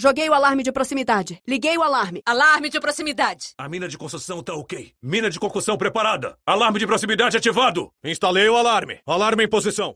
Joguei o alarme de proximidade. Liguei o alarme. Alarme de proximidade. A mina de construção tá ok. Mina de concussão preparada. Alarme de proximidade ativado. Instalei o alarme. Alarme em posição.